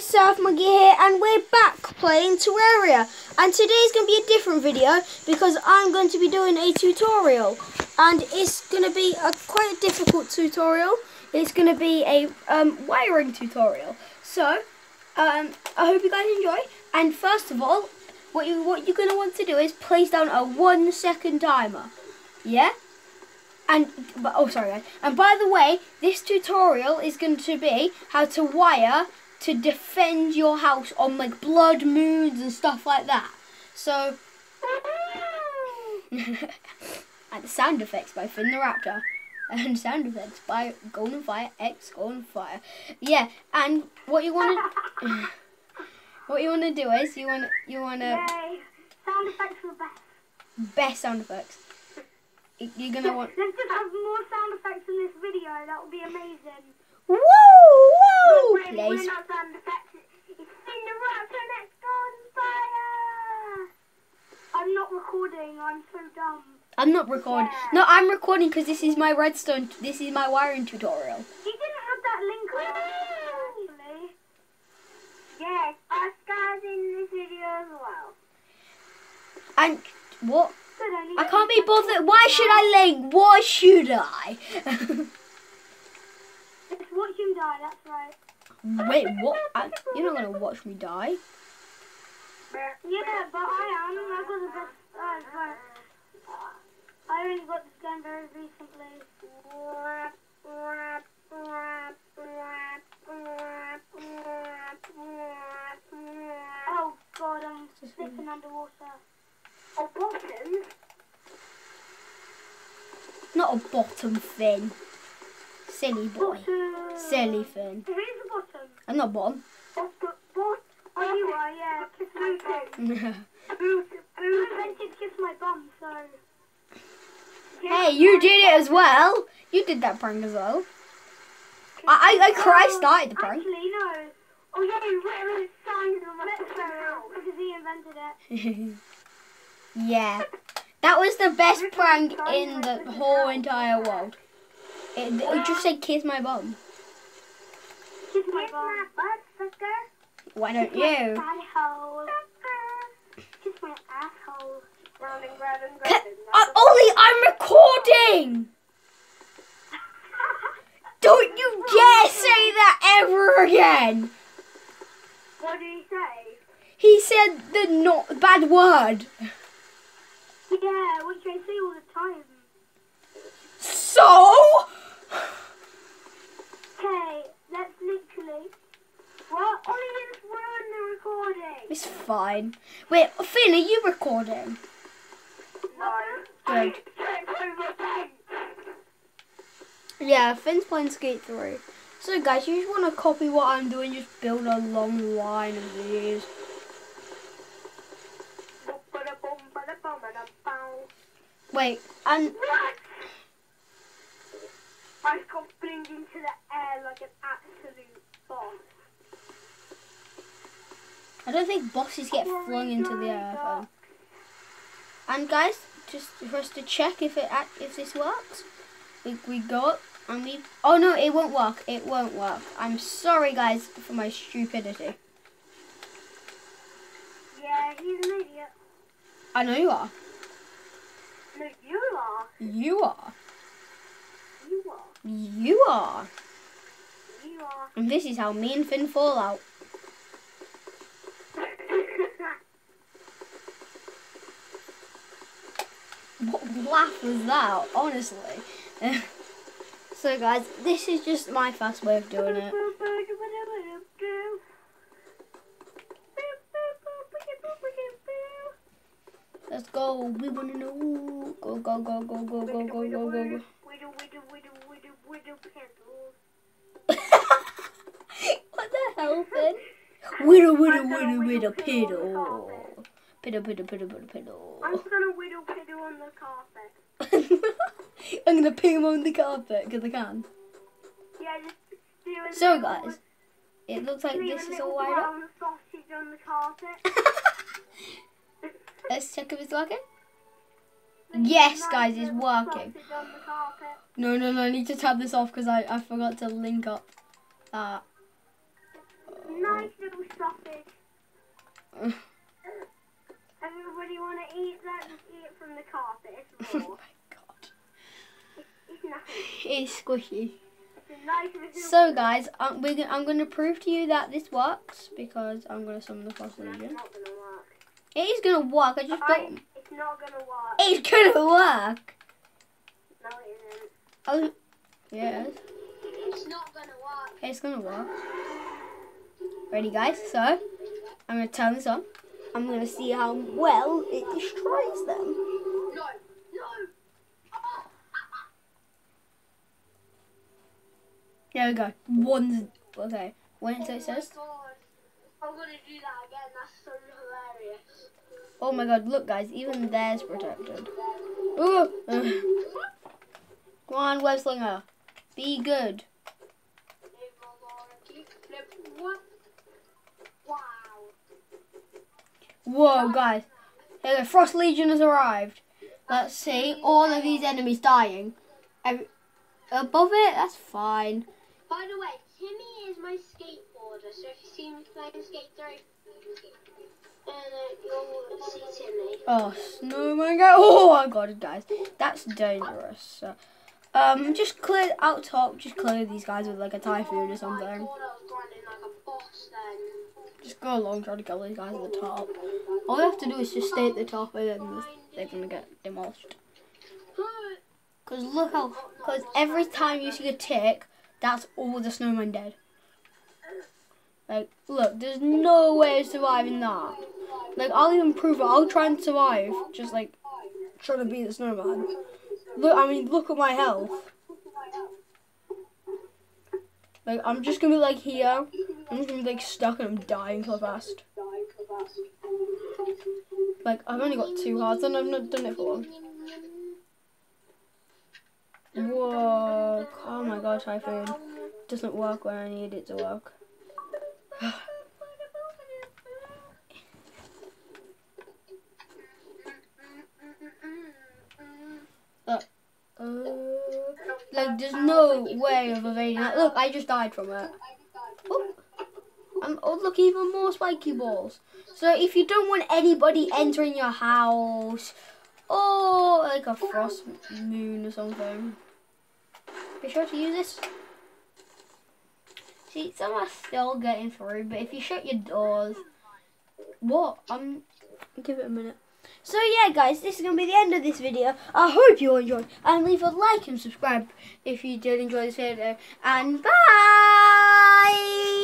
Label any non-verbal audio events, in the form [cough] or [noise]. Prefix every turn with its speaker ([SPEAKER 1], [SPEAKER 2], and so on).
[SPEAKER 1] guys, Surf Monkey here, and we're back playing Terraria. And today's going to be a different video because I'm going to be doing a tutorial, and it's going to be a quite a difficult tutorial. It's going to be a um, wiring tutorial. So, um, I hope you guys enjoy. And first of all, what you what you're going to want to do is place down a one second timer. Yeah. And oh sorry guys. And by the way, this tutorial is going to be how to wire to defend your house on like blood moons and stuff like that. So [laughs] and sound effects by Finn the Raptor. [laughs] And sound effects by Golden Fire X Golden Fire. Yeah, and what you wanna [sighs] what you wanna do is you wanna you wanna
[SPEAKER 2] Yay. Sound effects are best.
[SPEAKER 1] best sound effects. You're gonna [laughs] want
[SPEAKER 2] Let's just have more sound effects in this video. That would be amazing.
[SPEAKER 1] Woo woo
[SPEAKER 2] Wait,
[SPEAKER 1] please.
[SPEAKER 2] we're not sound effects. It's in the raptor next on fire. I'm not recording. I'm so dumb.
[SPEAKER 1] I'm not recording. No, I'm recording because this is my redstone. This is my wiring tutorial.
[SPEAKER 2] He didn't have that link on. Actually. Yes, guys in this video as well.
[SPEAKER 1] And what? I can't be bothered. Why should I link? Why should I? [laughs]
[SPEAKER 2] Just watch him die. That's right.
[SPEAKER 1] Wait, what? I, you're not gonna watch me die.
[SPEAKER 2] Yeah, but I am. I got the best. But, uh, I only got this gun very recently. Oh god, I'm slipping underwater. A bottom?
[SPEAKER 1] Not a bottom fin. Silly boy.
[SPEAKER 2] Bottom.
[SPEAKER 1] Silly fin.
[SPEAKER 2] Who's the bottom?
[SPEAKER 1] I'm not bottom.
[SPEAKER 2] Bot- bot- Oh, you are, yeah. Kiss my bum. Boo, boo. I kiss my bum, so.
[SPEAKER 1] hey, you did it as well. You did that prank as well. I I, I, cr- I started the prank.
[SPEAKER 2] Actually, no. Oh, yeah, you wrote it signs on my phone because he invented it. [laughs]
[SPEAKER 1] yeah, that was the best prank in the whole entire world. It, it just said kiss my bum.
[SPEAKER 2] Kiss my bum. butt, sucker.
[SPEAKER 1] Why don't
[SPEAKER 2] My
[SPEAKER 1] you?
[SPEAKER 2] asshole. Kiss my asshole. Round and round and
[SPEAKER 1] Ca- uh, Ollie, I'm recording. [laughs] Don't you dare say that ever again.
[SPEAKER 2] What did he say?
[SPEAKER 1] He said the not bad word.
[SPEAKER 2] Yeah, which I say all the time.
[SPEAKER 1] So?
[SPEAKER 2] Okay, that's literally. What? Ollie just ruined the recording.
[SPEAKER 1] It's fine. Wait, Finn, are you recording?
[SPEAKER 2] No.
[SPEAKER 1] Good. Yeah, Finn's playing Skate 3. So guys, you just want to copy what I'm doing, just build a long line of these. Wait, and
[SPEAKER 2] I got flinged into the air like an absolute boss.
[SPEAKER 1] I don't think bosses get flung into the air. Though. And guys, just for us to check if it if this works, we, we go up and we. Oh no, it won't work. It won't work. I'm sorry, guys, for my stupidity.
[SPEAKER 2] Yeah, he's an idiot.
[SPEAKER 1] I know you are.
[SPEAKER 2] No, you are.
[SPEAKER 1] You are.
[SPEAKER 2] You are.
[SPEAKER 1] You are.
[SPEAKER 2] You are.
[SPEAKER 1] And this is how me and Finn fall out. What laugh was that? Honestly. [laughs] so guys, this is just my fast way of doing it. Let's go. We wanna know. Go go go go go go go go go. go. what the hell, Widow, widow, widow, widow, piddle. Piddle, piddle, piddle, piddle,
[SPEAKER 2] I'm
[SPEAKER 1] piddle.
[SPEAKER 2] just gonna whittle piddle on the carpet. [laughs]
[SPEAKER 1] I'm gonna ping him on the carpet because I can.
[SPEAKER 2] Yeah, just
[SPEAKER 1] So, guys, it looks like this is all wired up.
[SPEAKER 2] sausage on the carpet. [laughs]
[SPEAKER 1] Let's check if it's working. [laughs] Yes, guys, it's working. No, no, no, I need to tab this off because I, I forgot to link up that.
[SPEAKER 2] Nice Everybody want to eat that? Just eat it from the carpet. It's [laughs]
[SPEAKER 1] oh my god.
[SPEAKER 2] it's.
[SPEAKER 1] It's squishy.
[SPEAKER 2] It's a nice.
[SPEAKER 1] So guys, I'm, we're gonna, I'm going to prove to you that this works because I'm going to summon the Frost
[SPEAKER 2] That's
[SPEAKER 1] Legion.
[SPEAKER 2] not gonna work.
[SPEAKER 1] It is going to work. I just
[SPEAKER 2] I, it's not gonna work.
[SPEAKER 1] It's going to work.
[SPEAKER 2] No, it isn't.
[SPEAKER 1] Oh, yes.
[SPEAKER 2] It's not gonna work.
[SPEAKER 1] It's going to work. Ready guys? So, I'm going to turn this on. I'm going to see how well it destroys them.
[SPEAKER 2] No, no.
[SPEAKER 1] There we go. One. Okay. When it
[SPEAKER 2] oh
[SPEAKER 1] says.
[SPEAKER 2] my god. I'm gonna do that again. That's so hilarious.
[SPEAKER 1] Oh my god, look guys, even there's protected. Ooh! Come on, web slinger. Be good.
[SPEAKER 2] What? Wow.
[SPEAKER 1] Whoa, guys. The Frost Legion has arrived. Let's see. All of these enemies dying. Every, above it, that's fine.
[SPEAKER 2] By the way, Timmy is my skateboarder, so if you see me playing skate three, uh, you'll see Timmy.
[SPEAKER 1] Oh, snowman guy. Oh my god, guys. That's dangerous. So, um, just clear out top. Just clear these guys with like a typhoon or something. Just go along try to kill these guys at the top. All you have to do is just stay at the top and then they're gonna get demolished. Because look how, because every time you see a tick, that's all the snowman dead. Like, look, there's no way of surviving that. Like, I'll even prove it. I'll try and survive. Just like, trying to beat the snowman. Look, I mean, look at my health. Like, I'm just gonna be like here. I'm just gonna be like stuck and I'm dying so fast. Like, I've only got two hearts and I've not done it for long. Whoa. Oh my god, Typhoon. Doesn't work when I need it to work. [sighs] Uh, like, there's no way of evading that. Look, I just died from it. Look, even more spiky balls. So if you don't want anybody entering your house, or like a frost moon or something, be sure to use this. See, some are still getting through, but if you shut your doors, what? I'm give it a minute. So yeah, guys, this is gonna be the end of this video. I hope you enjoyed, and leave a like and subscribe if you did enjoy this video. And bye.